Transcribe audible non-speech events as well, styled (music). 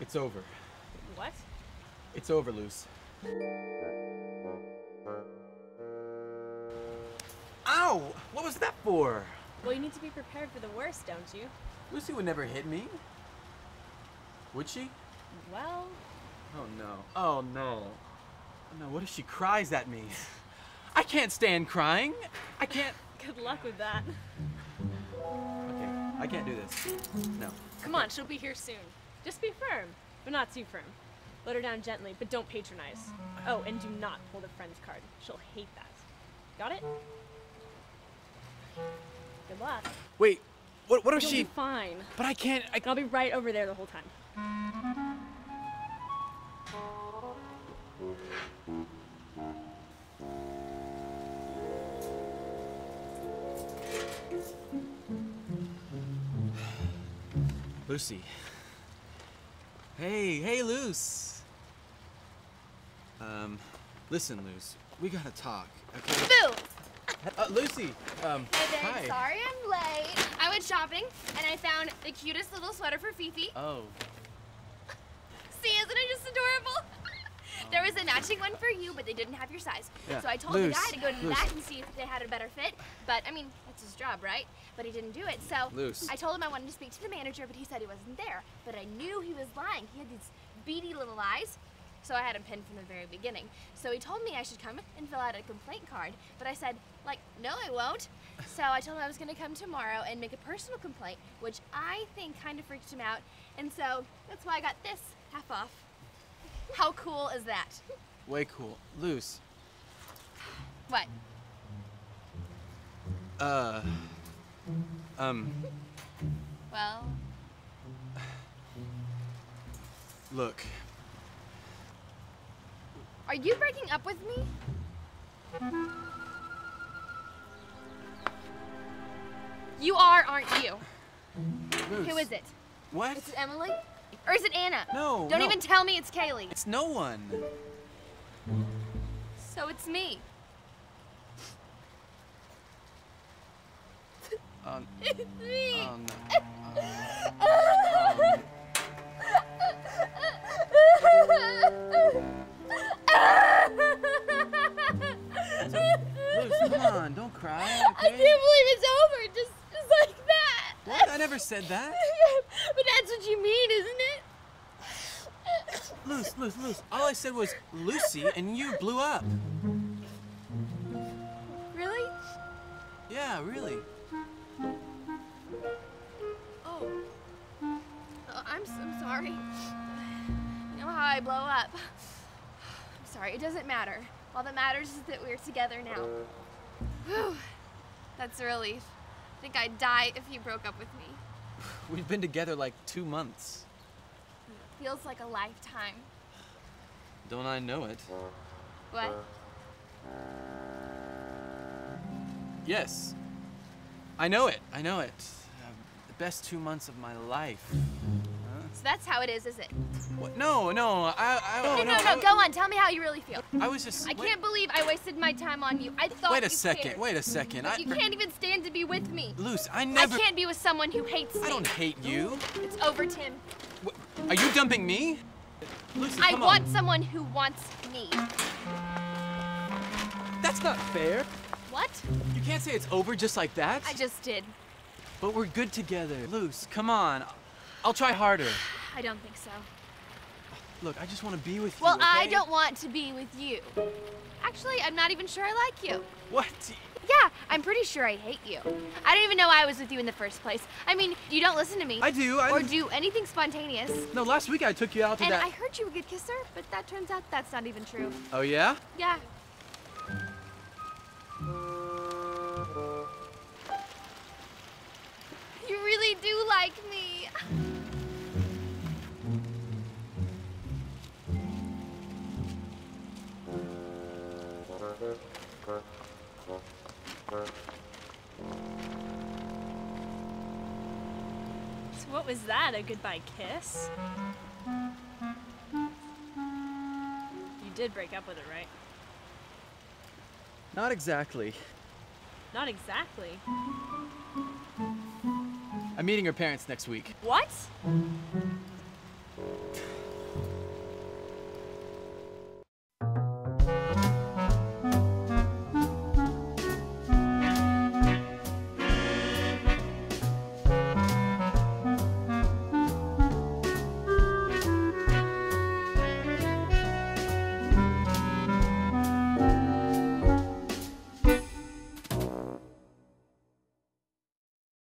It's over. What? It's over, Luce. Ow! What was that for? Well, you need to be prepared for the worst, don't you? Lucy would never hit me. Would she? Well, Oh no. Oh no. Oh, no, what if she cries at me? I can't stand crying. I can't. (laughs) good luck with that. Okay, I can't do this. No. Come on, she'll be here soon. Just be firm, but not too firm. Let her down gently, but don't patronize. Oh, and do not hold a friend's card. She'll hate that. Got it? Good luck. Wait, what, what if You'll she. be fine. But I can't. I, I'll be right over there the whole time. Lucy. Hey, hey, Luce. Um, listen, Luce. We gotta talk, okay? Boo! Uh, Lucy. Um, Hey hi. sorry I'm late. I went shopping and I found the cutest little sweater for Fifi. Oh. (laughs) See, isn't it just adorable? There was a matching one for you, but they didn't have your size. Yeah. So I told the guy to go to the Luce. back and see if they had a better fit. But I mean, that's his job, right? But he didn't do it. So. I told him I wanted to speak to the manager, but he said he wasn't there. But I knew he was lying. He had these beady little eyes. So I had him pinned from the very beginning. So he told me I should come and fill out a complaint card. But I said, like, no, I won't. (laughs) So I told him I was going to come tomorrow and make a personal complaint, which I think kind of freaked him out. And so that's why I got this half off. How cool is that? Way cool. Luce. What? Uh. Um, Well, look. are you breaking up with me? You are, aren't you? Luce. Who is it? What? Is it Emily? Or is it Anna? No, Don't no. even tell me it's Kaylee. It's no one. So it's me. Um, (laughs) It's me. oh no. (laughs) Um, I never said that. (laughs) but that's what you mean, isn't it? Luce, Luce, Luce. All I said was Lucy, and you blew up. Really? Yeah, really. Oh. Oh, I'm so sorry. You know how I blow up. I'm sorry, it doesn't matter. All that matters is that we're together now. Whew. That's a relief. I think I'd die if he broke up with me. (laughs) We've been together like two months. Feels like a lifetime. Don't I know it? What? Yes. I know it. I know it. Um, the best two months of my life. So that's how it is, is it? What? No, no. I, I, No, no, no, I, go on. Tell me how you really feel. I was just. I wait- can't believe I wasted my time on you. I thought Wait a you second. cared. Wait a second. I, You can't even stand to be with me. Luce, I never. I can't be with someone who hates me. I don't hate you. It's over, Tim. What, are you dumping me? Lucy, I want on. someone who wants me. That's not fair. What? You can't say it's over just like that. I just did. But we're good together. Luce, come on. I'll try harder. (sighs) I don't think so. Look, I just want to be with you. Well, you. I don't want to be with you. Actually, I'm not even sure I like you. What? Yeah, I'm pretty sure I hate you. I don't even know why I was with you in the first place. I mean, you don't listen to me. I do. I or do anything spontaneous. No, last week I took you out to And that. I heard you were a good kisser, but that turns out that's not even true. Oh yeah? Yeah. You really do like me. So what was that? A goodbye kiss? You did break up with her, right? Not exactly. Not exactly. I'm meeting her parents next week. What?